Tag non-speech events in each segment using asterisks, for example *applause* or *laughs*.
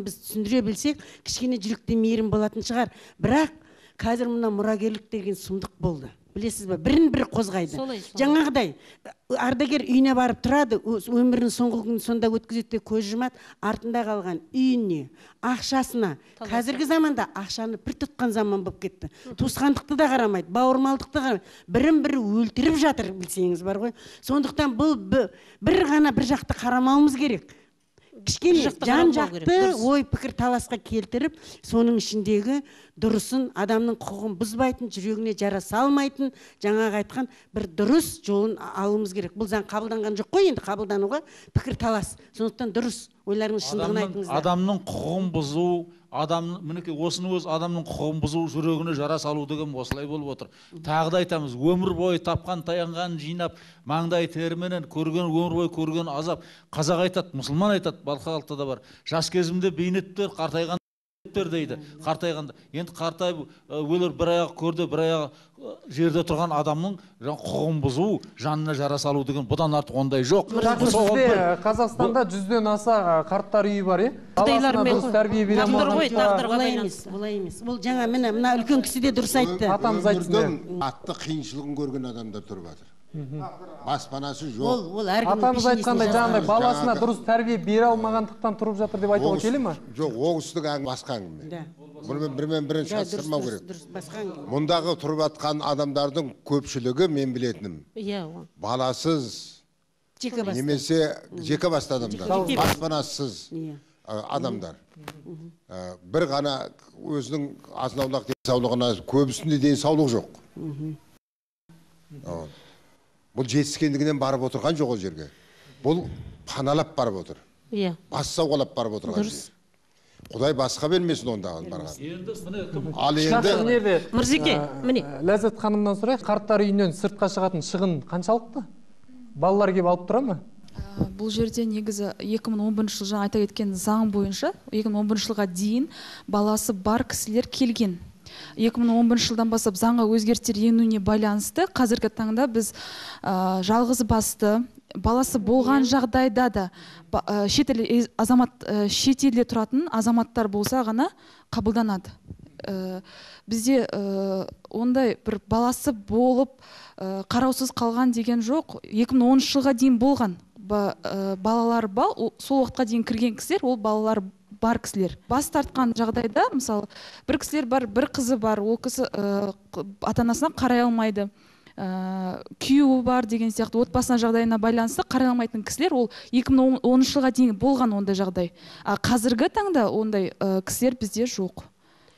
біз түсіндіре білсек кішкене жүректе мейірім болатын шығар. Бірақ қазір мына мұрагерлік деген сұмдық болды. Білесіз ба бірін бірі қозғайды. Солай, солай. жаңағыдай ардагер үйіне барып тұрады өмірінің соңғы күнін сонда өткізеді де көз жұмады артында қалған үйіне ақшасына. Қазіргі заманда ақшаны пір тұтқан заман болып кетті. Туысқандықты да қарамайды бауырмалдықты да қарамайды. Бірін бірі өлтіріп жатыр білсеңіз бар ғой. Сондықтан бұл бі- бір ғана бір жақты қарамауымыз керек. Кішкене жақты жан жақты ой пікір таласқа келтіріп соның ішіндегі дұрысын адамның құқығын бұзбайтын жүрегіне жара салмайтын жаңағы айтқан бір дұрыс жолын алуымыз керек. Бұл заң қабылданған жоқ қой енді қабылдануға пікір талас. Сондықтан дұрыс ойларыңыз шындығын адамның, айтыңыздар. адамның құқығын бұзу адам мінекей осының өзі адамның құқығын бұзу жүрегіне жара салу деген осылай болып отыр. Тағы да айтамыз өмір бойы тапқан таянғанын жинап маңдай теріменен көрген өмір бойы көрген азап. Қазақ айтады мұсылман айтады басқа халықта да бар. Жас кезімде бейнеттер қартайған дейді. Қартайғанда енді қартайып өлер бір аяғы көрде бір аяғы жерде тұрған адамның жаңа құқығын бұзу жанына жара салу деген бұдан артық ондай жоқ қазақстанда жүзден аса қарттар үйі бар иә олай емес олай емес. Бұл жаңа міне мына үлкен кісі де дұрыс айтты. Атамыз өмірдің атты қиыншылығын көрген адамдар тұрып жатыр. Баспанасы жоқ. ол атамыз айтқандай жаңағыдай баласына дұрыс тәрбие бере алмағандықтан тұрып жатыр деп айтуға келе ма жоқ оғыстың әңгіме басқа әңгіме Да. бұнымен бірімен бірін дұрыс керек. мұндағы тұрып жатқан адамдардың көпшілігі мен білетінім. Иә баласыз немесе жеке басты адамдар баспанасыз Иә. адамдар. Ы, бір ғана өзінің азын аулақ денсаулығына көбісінде денсаулық жоқ. Бұл жетіскендігінен барып отырған жоқ ол жерге. Бұл паналап барып отыр. Иә. Бас сауғалап барып отырған Дұрыс. жер. Құдай басқа бермесін ондағы барған ал енді мырзеке міне. Ләззат ханымнан сұрайық қарттар үйінен сыртқа шығатын шығын қаншалықты? Балалар келіп алып тұра ма? Ә, бұл жерде негізі 2011 жыл жаңа айта кеткен заң бойынша 2011 жылға дейін баласы бар кісілер келген. 2011 жылдан бастап заңға өзгерістер енуіне байланысты қазіргі таңда біз ә, жалғыз басты баласы болған жағдайда да ә, шетел е- азамат ә, шетелде тұратын азаматтар болса ғана қабылданады. Ә, бізде ә, ондай бір баласы болып ә, қараусыз қалған деген жоқ. 2010 жылға дейін болған ба, ә, балалар ба ол- сол уақытқа дейін кірген кісілер ол балалар бар кісілер. Бас тартқан жағдайда мысалы бір кісілер бар бір қызы бар ол кісі ә, ата анасына қарай алмайды. Ә, күйеуі бар деген сияқты отбасына жағдайына байланысты қарай алмайтын кісілер ол 2010 жылға дейін болған ондай жағдай. А қазіргі таңда ондай ә, кісілер бізде жоқ.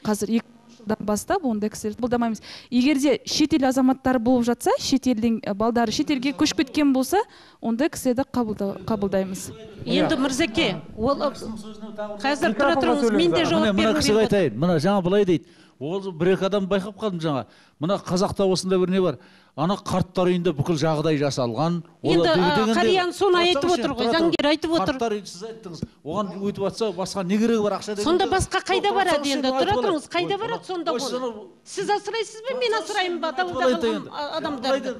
Қазір жылдан бастап ондай кісілерді қабылдамаймыз егер де шетел азаматтары болып жатса шетелдің балдары шетелге көшіп кеткен болса ондай кісілерді қабылда, қабылдаймыз. Енді мырзеке ол қазір тұра тұрыңыз мен де жауап мына бергім кісіге келіп отыр. айтайын. Мына жаңа былай дейді. Ол бір екі адам байқап қалдым жаңа. Мына қазақта осындай бір не бар. Ана қарттар үйінде бүкіл жағдай жасалған. Енді, қарияның соны айтып отыр ғой, заңгер айтып отыр. қарттар сіз айттыңыз. Оған өтіп жатса басқа не керегі бар ақша сонда басқа қайда барады енді? тұра тұрыңыз қайда барады сонда ол сіз асырайсыз ба мен асыраймын ба? дауылда қалған енді. адамдарды.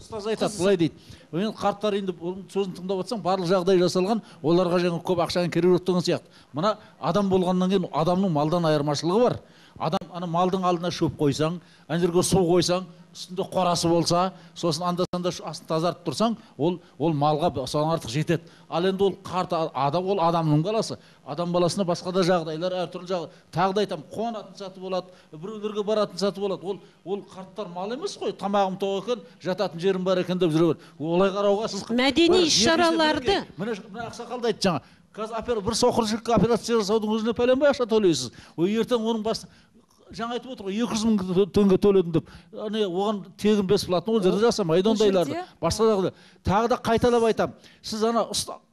Ұстаз айтады былай дейді. Енді қарттар үйінде оның сөзін тыңдап отырсаң барлық жағдай жасалған оларға жаңа көп ақшаның керегі жоқ деген сияқты. Мына адам болғаннан кейін адамның малдан айырмашылығы бар. Адам ана малдың алдына шөп қойсаң ана жерге су қойсаң үстінде қорасы болса сосын анда санда астын тазартып тұрсаң ол ол малға содан артық жетеді. Ал енді ол қарт адам ол адамның баласы. Адам баласына басқа да жағдайлар әртүрлі жағдай тағы да айтамын қуанатын сәті болады біреулерге баратын сәті болады. Ол ол қарттар мал емес қой тамағым тоқ екен жататын жерім бар екен деп жүре бер. Олай қарауға сіз Мәдени іс-шараларды- екіншіден міне мына ақсақал да айтты жаңа. Қазір опера- бір соқыр жігітке операция жасаудың өзіне пәленбай ақша төлейсіз. Ой ертең оның бас жаңа айтып отыр ғой екі жүз мың теңге төледім деп. Не оған тегін бесплатно ол жерде жасамайды ондайларды басқа жағдай. Тағы да қайталап айтамын сіз ана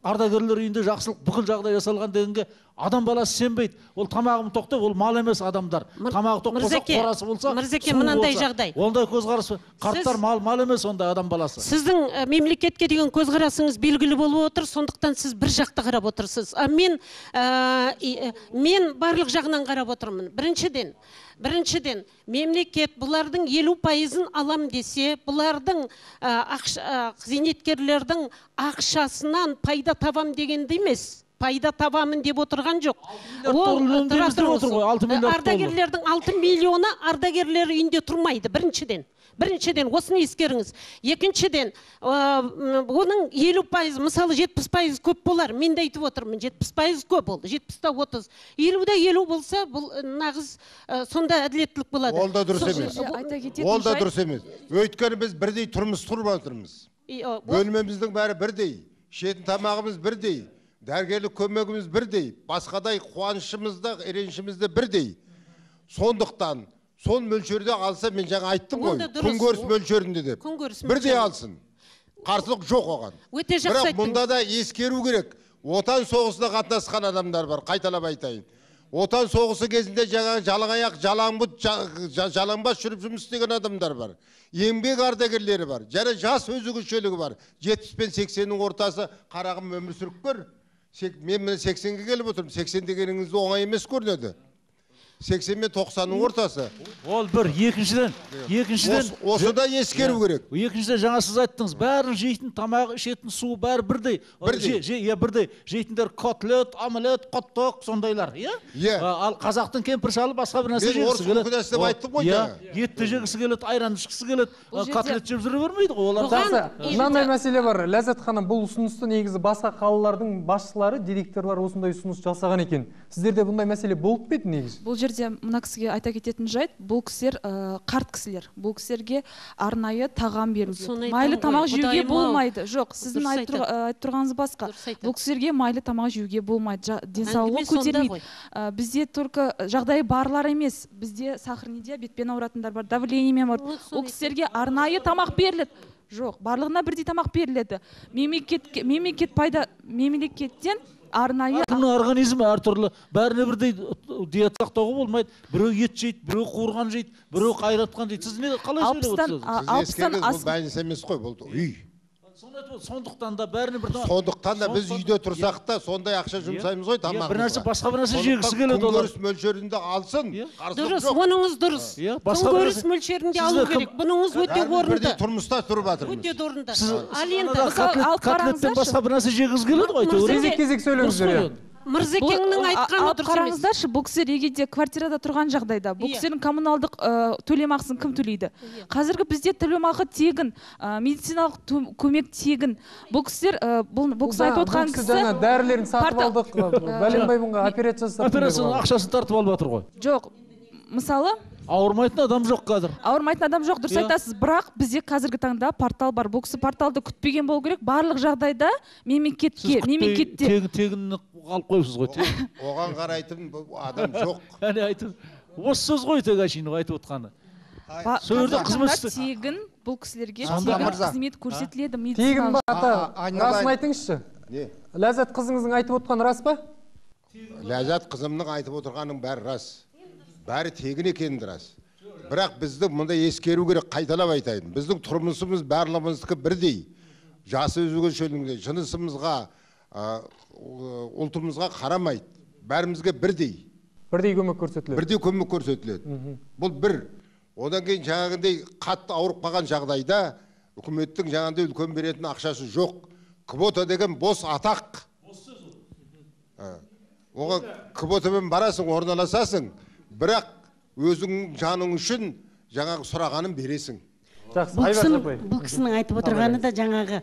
ардагерлер үйінде жақсылық бүкіл жағдай жасалған дегенге адам баласы сенбейді. Ол тамағым тоқ деп ол мал емес адамдар. Тамағы тоқ болса қорасы болса Мырзеке, мынандай жағдай. ондай көзқарас қарттар мал мал емес ондай адам баласы. сіздің ә, мемлекетке деген көзқарасыңыз белгілі болып отыр сондықтан сіз бір жақты қарап отырсыз. А мен ә, мен барлық жағынан қарап отырмын. Біріншіден біріншіден мемлекет бұлардың елу пайызын алам десе бұлардың ә, зейнеткерлердің ақшасынан пайда табам дегенді емес пайда табамын деп отырған жоқ. Доллар. ардагерлердің алты миллионы ардагерлер үйінде тұрмайды біріншіден. Біріншіден осыны ескеріңіз. Екіншіден ә, м, оның елу пайыз мысалы жетпіс пайыз көп болар. Мен де айтып отырмын жетпіс пайыз көп ол. Жетпіс та отыз. Елу да елу болса бұл нағыз ә, сонда әділеттілік болады. Ол да дұрыс емес. ол да дұрыс емес. Өйткені біз бірдей тұрмыс құрып жатырмыз бөлмеміздің бәрі бірдей. Ішетін тамағымыз бірдей. Дәрігерлік көмегіміз бірдей. Басқадай қуанышымыз да ренішіміз де бірдей. Сондықтан сол мөлшерде алса мен жаңа айттым ғой. Күнкөріс мөлшерінде деп. Күнкөріс бірдей алсын. Қарсылық жоқ оған. Өте жақсы бірақ мұнда да ескеру керек. Отан соғысына қатынасқан адамдар бар қайталап айтайын. Отан соғысы кезінде жаңағы жалаңаяқ жалаңбұт жа- жа- жалаңбас жүріп жұмыс істеген адамдар бар. Еңбек ардагерлері бар. Және жас өзгешелігі бар. Жетпіс пен сексеннің ортасы қарағым өмір сүріп көр. Мен міне сексенге келіп отырмын. Сексен дегеніңіз оңай емес көрінеді. Сексен мен тоқсанның ортасы. Ол бір екіншіден екіншіден Ос- осы да ескеру керек. Екіншіден жаңа сіз айттыңыз бәрі жейтін тамағы ішетін суы бәрі бірдей. Бірдей. иә бірдей. Жейтіндер котлет омлет қоттық сондайлар иә? Иә. Ал қазақтың кемпір шалы басқа бір нәрсе Мен жегісі орыс келеді. деп айттым ғой иә жаңа. етті жегісі келеді айран ішкісі келеді. Котлет жеп жүре бермейді ғой олар жақсы мынандай мәселе бар. Ләззат ханым бұл ұсынысты негізі басқа қалалардың басшылары директорлары осындай ұсыныс жасаған екен. Сіздерде бұндай мәселе болып па еді негізі? Бұл жерде мына кісіге айта кететін жайт бұл кісілер ә, қарт кісілер. Бұл кісілерге арнайы тағам айтамын майлы тамақ жеуге болмайды. Жоқ сіздің Дұрыс айтып тұрға- айтып тұрғаныңыз басқа. Бұл кісілерге майлы тамақ жеуге болмайды. Денсаулығы көтермейді. Ә, бізде только жағдайы барлар емес. Бізде сахарный диабетпен ауыратындар бар давлениемен Вот ол кісілерге арнайы тамақ беріледі. Жоқ барлығына бірдей тамақ беріледі. Мемлекетке мемлекет пайда мемлекеттен арнайы әркімнің организмі әртүрлі бәріне бірдей диета сақтауға болмайды. Біреу ет жейді біреу қуырған жейді біреу қайратқан жейді. Сіз не қалай сөйлеп отырсыз? бұл байланыс емес қой бұл үй. Сондықтан да бәріне бір сондықтан да біз үйде тұрсақ та сондай ақша жұмсаймыз ғой Иә, бір нәрсе басқа бір нәрсе жегісі келеді олар. күнкөріс мөлшерінде алсын дұрыс жоқ. оныңыз дұрыс. Иә, күнкөріс мөлшерінде алу керек. Бұныңыз өте орынды. тұрмыста тұрып жатырмыз. өте орынды сіз ал енді басқа бір нәрсе жегіңіз келеді ғой кезек кезек иә қой. Мырзекеңнің айтқаны дұрыс емес. қараңыздаршы бұл кісілер егер де квартирада тұрған жағдайда. Бұл Иә. кісілердің коммуналдық ә, төлемақысын кім төлейді? Қазіргі бізде төлемақы тегін ә, медициналық көмек тегін. Бұл кісілер ә, бұл бұл кісі айтып отқан кісі жаңа кісі дәрілерін сатып алдық. Бәленбай бұнға операция жасап операцияның ақшасын тартып алып жатыр ғой. Жоқ. Мысалы ауырмайтын адам жоқ қазір. Ауырмайтын адам жоқ дұрыс Иә. айтасыз. Бірақ бізде қазіргі таңда портал бар. Бұл кісі порталды күтпеген болу керек. Барлық жағдайда мемлекетке мемлекетте. тегін тегін алып қойыпсыз ғой оған қарайтын адам жоқ. *laughs* Әне айтып осы сөз ғой тек әшейін айтып отқаны. Сол жерде қызмет тегін бұл кісілерге тегін қызмет көрсетіледі тегін ата расын айтыңызшы. Не? Ләззат қызыңыздың айтып отқаны рас па? Ләззат қызымның айтып отырғанының бәрі рас. Бәрі тегін екені рас бірақ бізді мұнда ескеру керек қайталап айтайын. Біздің тұрмысымыз барлығымыздікі бірдей. Жасы өзгешелігінде жынысымызға ә, ұлтымызға қарамайды. Бәрімізге бірдей. Бірдей көмек көрсетіледі. Бірдей көмек көрсетіледі. Бұл бір. Одан кейін жаңағындай қатты ауырып қалған жағдайда үкіметтің жаңағындай үлкен беретін ақшасы жоқ. Квота деген бос атақ. Оған квотамен барасың орналасасың. Бірақ өзің жаның үшін жаңағы сұрағанын бересің. Жақсы. Бұл кісінің, апай. бұл кісінің айтып отырғаны да жаңағы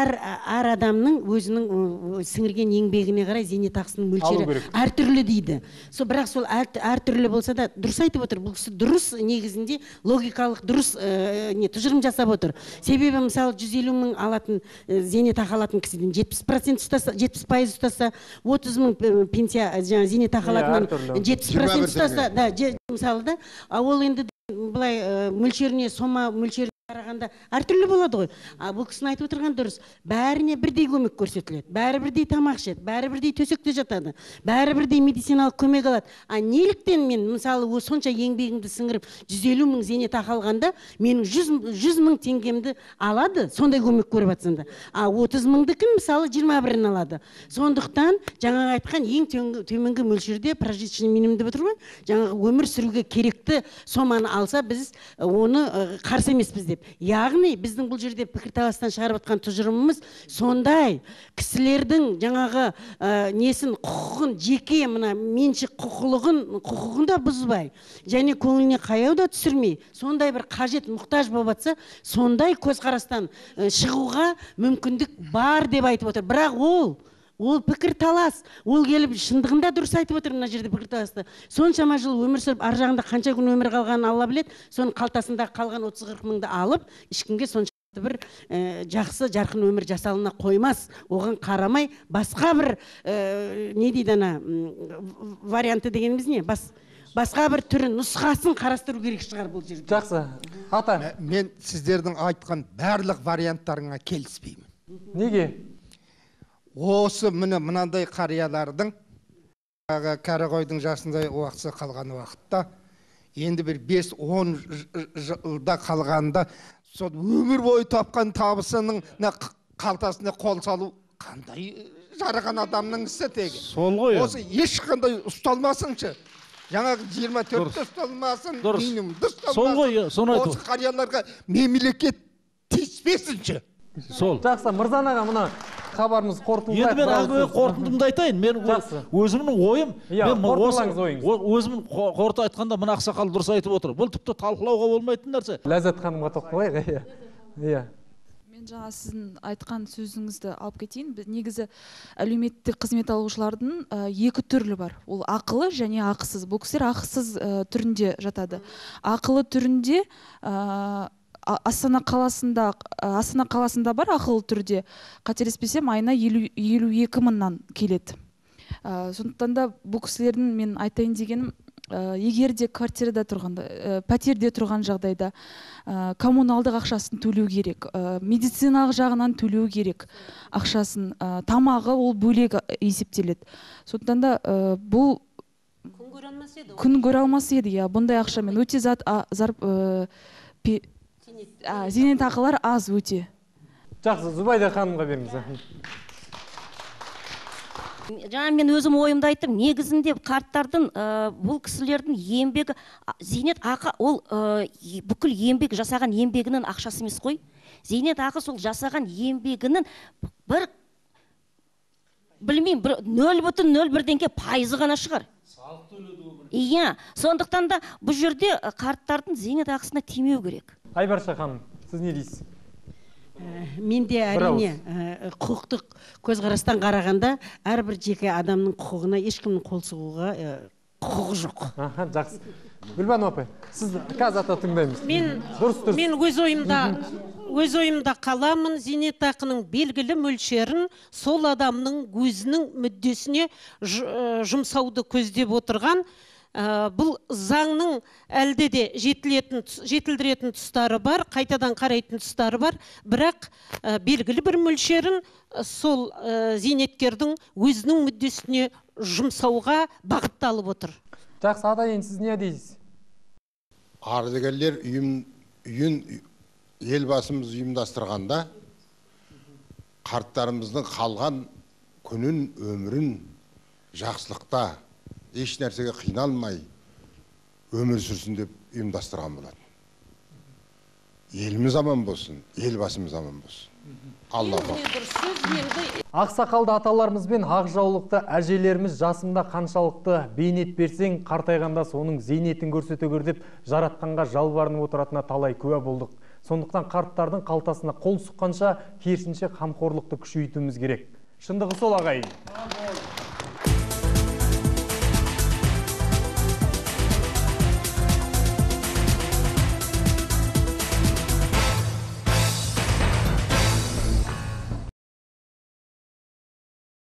әр әр адамның өзінің сіңірген еңбегіне қарай зейнетақысының мөлшері әртүрлі дейді. Сол бірақ сол әр, әртүрлі болса да дұрыс айтып отыр. Бұл кісі дұрыс негізінде логикалық дұрыс ә, не тұжырым жасап отыр. Себебі мысалы 150 мың алатын ә, зейнетақы алатын кісіден 70 процент ұстаса 70 пайыз ұстаса 30 мың пенсия жаңағы зейнетақы алатыннан. 70 процент 21 ұстаса да мысалы да а ол енді былай ә, мөлшеріне сома мөлшеріне қарағанда әртүрлі болады ғой. А бұл кісінің айтып отырғаны дұрыс. Бәріне бірдей көмек көрсетіледі бәрі бірдей тамақ ішеді бәрі бірдей төсекте жатады бәрі бірдей медициналық көмек алады. А неліктен мен мысалы сонша еңбегімді сіңіріп жүз елу мың зейнетақы алғанда менің жүз жүз мың теңгемді алады сондай көмек көріп жатсам да. А отыз мыңдікі мысалы жиырма бірін алады. Сондықтан жаңағы айтқан ең төменгі, мөлшерде прожиточный минимум деп отыр ғой. Жаңағы өмір сүруге керекті соманы алса біз ы, оны ы, қарсы емеспіз деп. Келеді яғни біздің бұл жерде пікірталастан шығарып жатқан тұжырымымыз сондай. Кісілердің жаңағы ә, несін құқығын жеке мына меншік құқылығын құқығын да бұзбай. Және көңіліне қаяу да түсірмей. Сондай бір қажет мұқтаж болып жатса сондай көзқарастан шығуға мүмкіндік бар деп айтып отыр. Бірақ ол ол пікірталас. Ол келіп шындығында дұрыс айтып отыр мына жерде пікірталаста соншама жыл өмір сүріп ар жағында қанша күн өмір қалғанын алла біледі. Соның қалтасында қалған отыз қырық мыңды алып ешкімге сонша бір ә, жақсы жарқын өмір жасалына қоймас. Оған қарамай басқа бір ә, не дейді ана варианты дегеніміз не? Бас, басқа бір түрін нұсқасын қарастыру керек шығар бұл жерде жақсы. Ата. Мен сіздердің айтқан барлық варианттарыңа келіспеймін. Неге? Осы міне мынандай қариялардың кәрі қойдың жасындай уақытсы қалған уақытта енді бір бес он жылда қалғанда сол өмір бойы тапқан табысының қалтасына қол салу қандай жараған адамның ісі тегі? Сол ғой осы ешқандай ұсталмасыншы. Жаңағы жиырма төртте ұсталмасын Дұрыс. минимумда Сол ғой, ұсталмасын соны айту. осы қарияларға мемлекет тиіспесінші. Сол. Жақсы мырзан аға мына хабарымыз қорытылды. Енді мен әңгіме қорытындымды айтайын. Мен Жақсы. өзімнің ойым Иә, қорытындылаңыз ойыңызды. өзімнің қо- қорыта айтқанда мына ақсақал дұрыс айтып отыр. Бұл тіпті талқылауға болмайтын нәрсе. Ләззат ханымға тоқталайық. Иә иә. мен жаңа сіздің айтқан сөзіңізді алып кетейін. Біз негізі әлеуметтік қызмет алушылардың ә, екі түрлі бар. Ол ақылы және ақысыз. Бұл кісілер ақысыз ә, түрінде жатады. Ақылы түрінде ә, А- астана қаласында астана қаласында бар ақылы түрде. Қателеспесем айына елу, елу екі мыңнан келеді. Ә, сондықтан да бұл кісілердің мен айтайын дегенім ә, егер де квартирада тұрғанда ә, пәтерде тұрған жағдайда ә, коммуналдық ақшасын төлеу керек ә, медициналық жағынан төлеу керек ақшасын ә, тамағы ол бөлек есептеледі. Сондықтан да ә, бұл күн көре алмас еді күн көре алмас еді иә. Бұндай ақшамен өте зат а, зар, ә, пе- зейнетақылар аз өте. Жақсы зубайда ханымға беріңіз жаңа мен өзім ойымды айттым негізінде қарттардың ә, бұл кісілердің еңбегі а, зейнет ақы ол ә, бүкіл еңбек жасаған еңбегінің ақшасы емес қой. Зейнет ақы сол жасаған еңбегінің бір білмеймін бір нөл бүтін нөл бірдеңке пайызы ғана шығар. Иә сондықтан да бұл жерде қарттардың зейнет ақысына тимеу керек. Айбарша ханым сіз не дейсіз? Менде Бір ауыз. әрине ә, құқықтық көзқарастан қарағанда әрбір жеке адамның құқығына ешкімнің қол сұғуға ә, құқығы жоқ. Аха жақсы. Гүлбану апай сіз қазір ата тыңдаймыз. Мен дұрыс дұрыс. мен өз ойымда өз ойымда қаламын зейнетақының белгілі мөлшерін сол адамның өзінің мүддесіне э, жұмсауды көздеп отырған ә, бұл заңның әлде де жетілетін жетілдіретін тұстары бар қайтадан қарайтын тұстары бар. Бірақ ә, белгілі бір мөлшерін ә, сол ә, зейнеткердің өзінің мүддесіне жұмсауға бағытталып отыр. Жақсы ата енді сіз не дейсіз? Ардагерлер үйім үйін елбасымыз ұйымдастырғанда қарттарымыздың қалған күнін өмірін жақсылықта еш нәрсеге қиналмай өмір сүрсін деп ұйымдастырған болатын. Еліміз аман болсын елбасымыз аман болсын. Алла ақсақалды аталарымыз бен ақ жаулықты әжелеріміз жасында қаншалықты бейнет берсең қартайғанда соның зейнетін көрсете көр деп жаратқанға жалбарынып отыратынына талай куә болдық. Сондықтан қарттардың қалтасына қол сұққанша керісінше қамқорлықты күшейтуіміз керек. Шындығы сол ағайын.